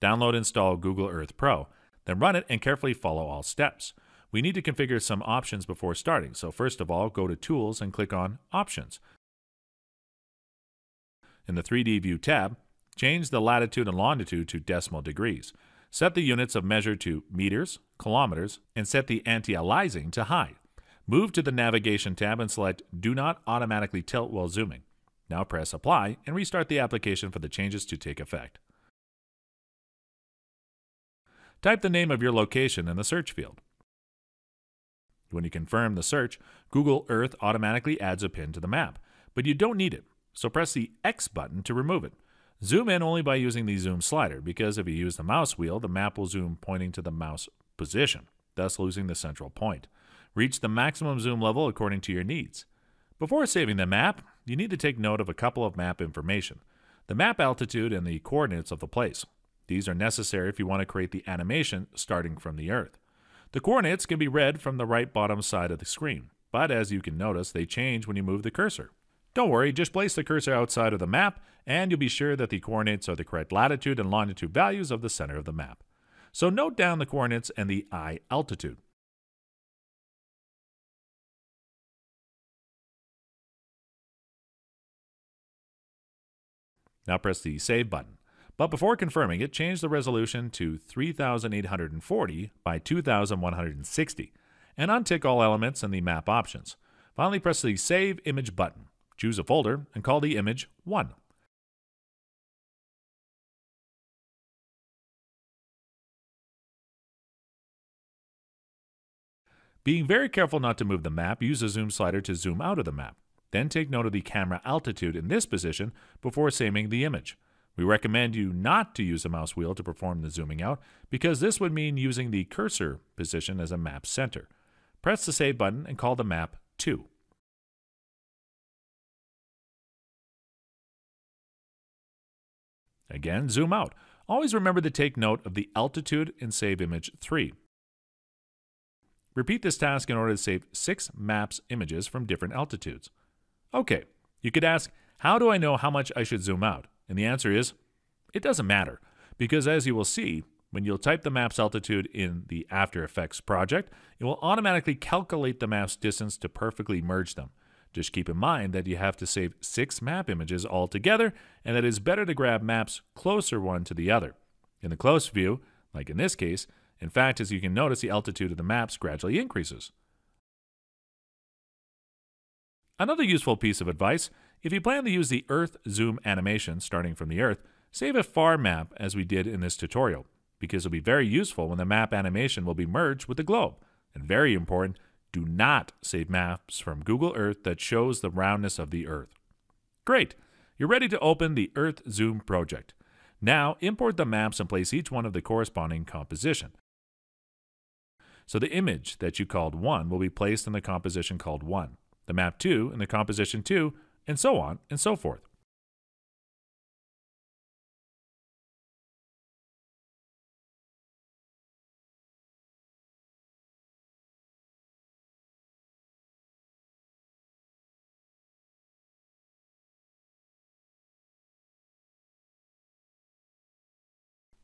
Download install Google Earth Pro, then run it and carefully follow all steps. We need to configure some options before starting, so first of all, go to Tools and click on Options. In the 3D View tab, change the latitude and longitude to decimal degrees. Set the units of measure to meters, kilometers, and set the anti-aliasing to high. Move to the Navigation tab and select Do not automatically tilt while zooming. Now press Apply and restart the application for the changes to take effect. Type the name of your location in the search field. When you confirm the search, Google Earth automatically adds a pin to the map, but you don't need it, so press the X button to remove it. Zoom in only by using the zoom slider, because if you use the mouse wheel, the map will zoom pointing to the mouse position, thus losing the central point. Reach the maximum zoom level according to your needs. Before saving the map, you need to take note of a couple of map information the map altitude and the coordinates of the place. These are necessary if you want to create the animation starting from the Earth. The coordinates can be read from the right bottom side of the screen, but as you can notice, they change when you move the cursor. Don't worry, just place the cursor outside of the map, and you'll be sure that the coordinates are the correct latitude and longitude values of the center of the map. So note down the coordinates and the eye altitude. Now press the Save button. But before confirming it, change the resolution to 3840 by 2160 and untick all elements in the map options. Finally, press the Save Image button. Choose a folder and call the image 1. Being very careful not to move the map, use the zoom slider to zoom out of the map. Then take note of the camera altitude in this position before saving the image. We recommend you not to use a mouse wheel to perform the zooming out because this would mean using the cursor position as a map center. Press the Save button and call the map 2. Again, zoom out. Always remember to take note of the altitude and save image 3. Repeat this task in order to save six maps images from different altitudes. Okay, you could ask, how do I know how much I should zoom out? And the answer is, it doesn't matter, because as you will see, when you'll type the map's altitude in the After Effects project, it will automatically calculate the map's distance to perfectly merge them. Just keep in mind that you have to save six map images altogether, and that it is better to grab maps closer one to the other. In the close view, like in this case, in fact, as you can notice, the altitude of the maps gradually increases. Another useful piece of advice, if you plan to use the Earth zoom animation starting from the Earth, save a far map as we did in this tutorial, because it'll be very useful when the map animation will be merged with the globe. And very important, do not save maps from Google Earth that shows the roundness of the Earth. Great! You're ready to open the Earth Zoom project. Now import the maps and place each one of the corresponding composition. So the image that you called 1 will be placed in the composition called 1, the map 2 in the composition 2, and so on and so forth.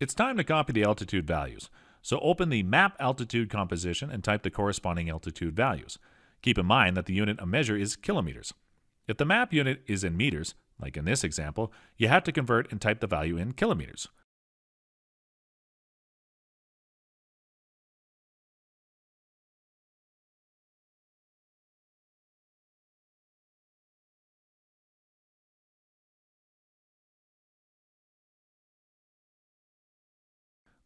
It's time to copy the altitude values. So open the map altitude composition and type the corresponding altitude values. Keep in mind that the unit of measure is kilometers. If the map unit is in meters, like in this example, you have to convert and type the value in kilometers.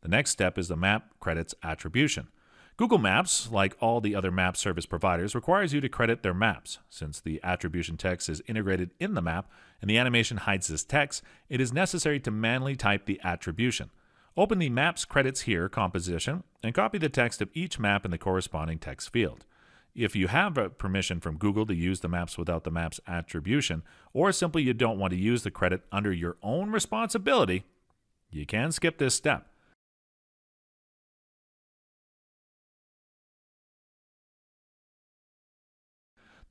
The next step is the map credits attribution. Google Maps, like all the other map service providers, requires you to credit their maps. Since the attribution text is integrated in the map and the animation hides this text, it is necessary to manually type the attribution. Open the Maps Credits Here composition and copy the text of each map in the corresponding text field. If you have a permission from Google to use the maps without the map's attribution, or simply you don't want to use the credit under your own responsibility, you can skip this step.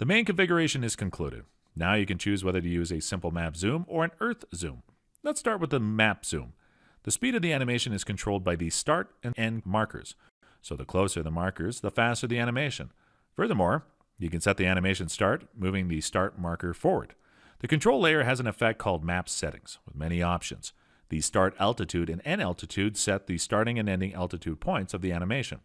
The main configuration is concluded. Now you can choose whether to use a simple map zoom or an earth zoom. Let's start with the map zoom. The speed of the animation is controlled by the start and end markers. So the closer the markers, the faster the animation. Furthermore, you can set the animation start, moving the start marker forward. The control layer has an effect called map settings with many options. The start altitude and end altitude set the starting and ending altitude points of the animation.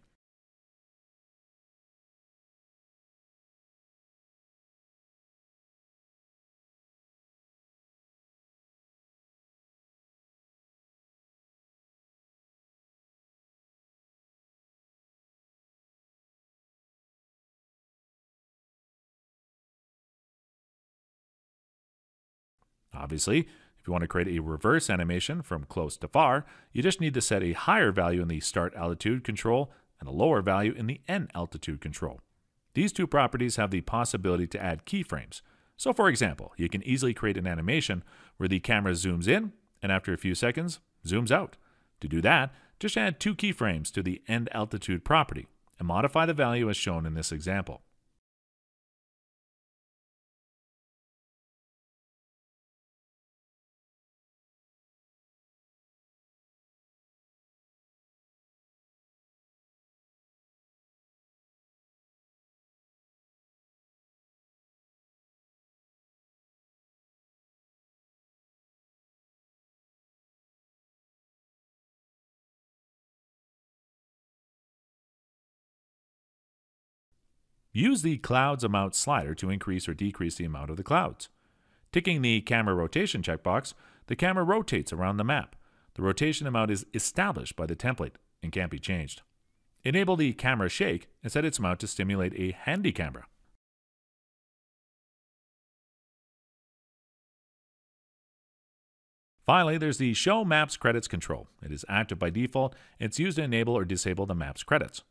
Obviously, if you want to create a reverse animation from close to far, you just need to set a higher value in the start altitude control and a lower value in the end altitude control. These two properties have the possibility to add keyframes. So for example, you can easily create an animation where the camera zooms in and after a few seconds zooms out. To do that, just add two keyframes to the end altitude property and modify the value as shown in this example. Use the Clouds Amount slider to increase or decrease the amount of the clouds. Ticking the Camera Rotation checkbox, the camera rotates around the map. The rotation amount is established by the template and can't be changed. Enable the Camera Shake and set its amount to stimulate a handy camera. Finally, there's the Show Maps Credits control. It is active by default and it's used to enable or disable the map's credits.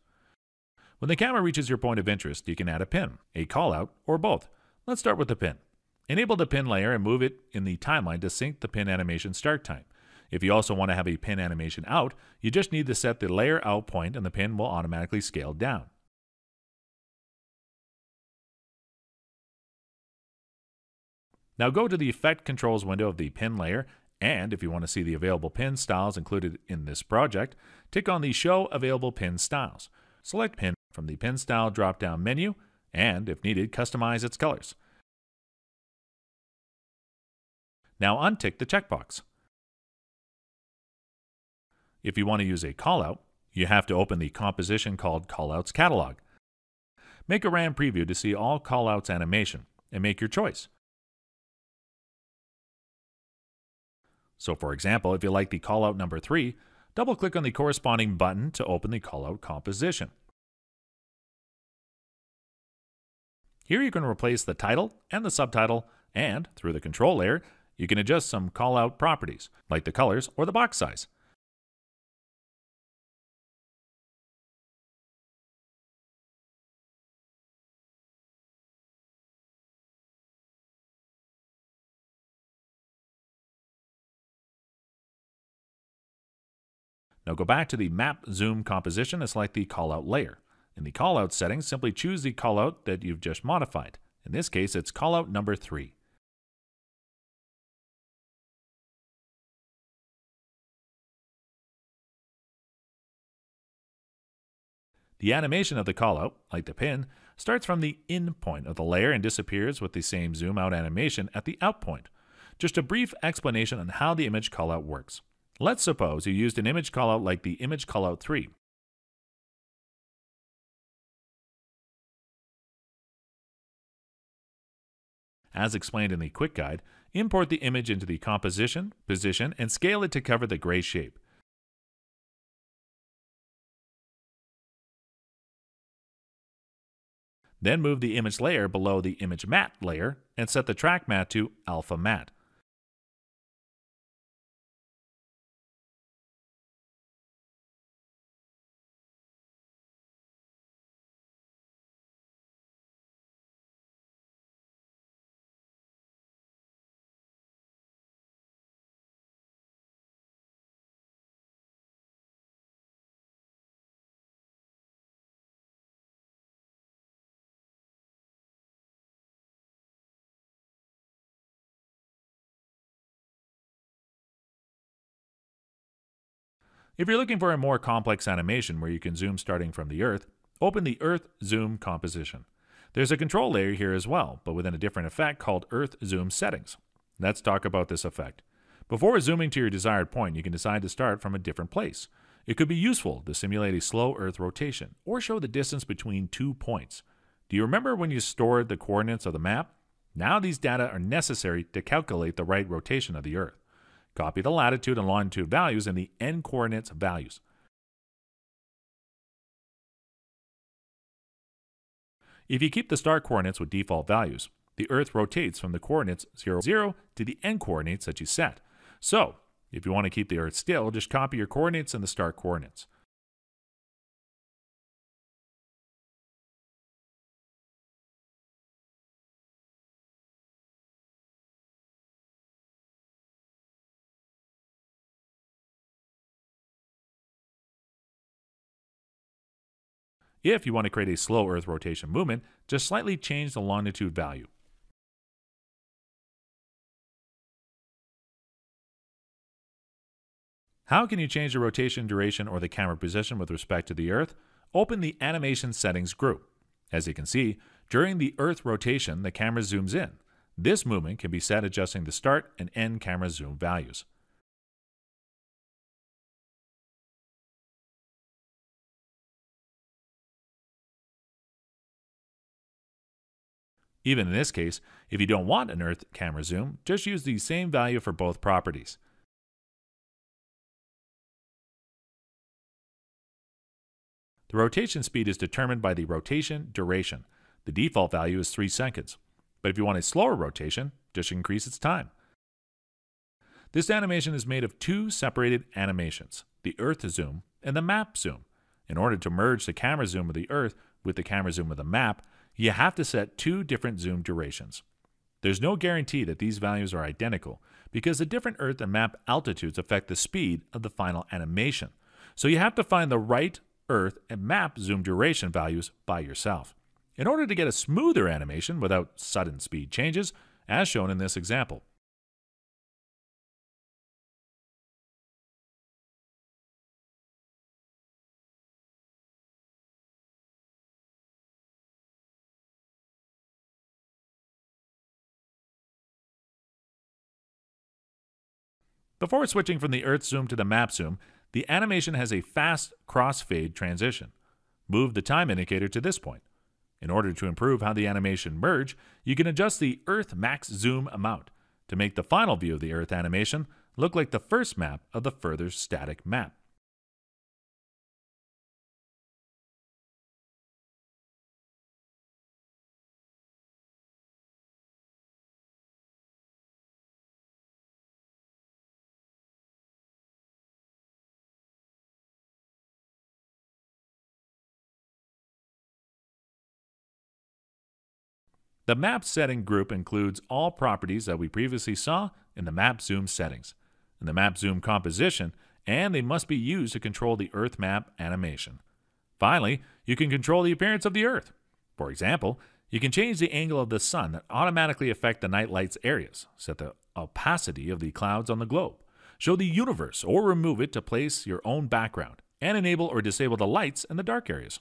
When the camera reaches your point of interest, you can add a pin, a callout, or both. Let's start with the pin. Enable the pin layer and move it in the timeline to sync the pin animation start time. If you also want to have a pin animation out, you just need to set the layer out point and the pin will automatically scale down. Now go to the Effect Controls window of the pin layer and if you want to see the available pin styles included in this project, tick on the Show Available Pin Styles. Select Pin from the Pin Style drop-down menu, and, if needed, customize its colors. Now untick the checkbox. If you want to use a callout, you have to open the composition called Callouts Catalog. Make a RAM preview to see all callouts animation, and make your choice. So for example, if you like the callout number 3, double-click on the corresponding button to open the callout composition. Here you can replace the title and the subtitle, and through the control layer, you can adjust some callout properties, like the colors or the box size. Now go back to the Map Zoom composition and select the callout layer. In the callout settings, simply choose the callout that you've just modified. In this case, it's callout number 3. The animation of the callout, like the pin, starts from the in point of the layer and disappears with the same zoom out animation at the out point. Just a brief explanation on how the image callout works. Let's suppose you used an image callout like the image callout 3. As explained in the quick guide, import the image into the composition, position, and scale it to cover the gray shape. Then move the image layer below the image matte layer and set the track matte to alpha matte. If you're looking for a more complex animation where you can zoom starting from the Earth, open the Earth Zoom composition. There's a control layer here as well, but within a different effect called Earth Zoom Settings. Let's talk about this effect. Before zooming to your desired point, you can decide to start from a different place. It could be useful to simulate a slow Earth rotation or show the distance between two points. Do you remember when you stored the coordinates of the map? Now these data are necessary to calculate the right rotation of the Earth. Copy the latitude and longitude values and the end coordinates values. If you keep the star coordinates with default values, the Earth rotates from the coordinates 0, 0 to the end coordinates that you set. So, if you want to keep the Earth still, just copy your coordinates and the star coordinates. If you want to create a slow Earth rotation movement, just slightly change the longitude value. How can you change the rotation duration or the camera position with respect to the Earth? Open the Animation Settings group. As you can see, during the Earth rotation, the camera zooms in. This movement can be set adjusting the start and end camera zoom values. Even in this case, if you don't want an Earth camera zoom, just use the same value for both properties. The rotation speed is determined by the rotation duration. The default value is 3 seconds. But if you want a slower rotation, just increase its time. This animation is made of two separated animations, the Earth zoom and the map zoom. In order to merge the camera zoom of the Earth with the camera zoom of the map, you have to set two different zoom durations. There's no guarantee that these values are identical because the different Earth and map altitudes affect the speed of the final animation. So you have to find the right Earth and map zoom duration values by yourself. In order to get a smoother animation without sudden speed changes, as shown in this example. Before switching from the Earth zoom to the map zoom, the animation has a fast crossfade transition. Move the time indicator to this point. In order to improve how the animation merge, you can adjust the Earth max zoom amount to make the final view of the Earth animation look like the first map of the further static map. The map setting group includes all properties that we previously saw in the map zoom settings, in the map zoom composition, and they must be used to control the Earth map animation. Finally, you can control the appearance of the Earth. For example, you can change the angle of the sun that automatically affect the night lights areas, set the opacity of the clouds on the globe, show the universe or remove it to place your own background, and enable or disable the lights in the dark areas.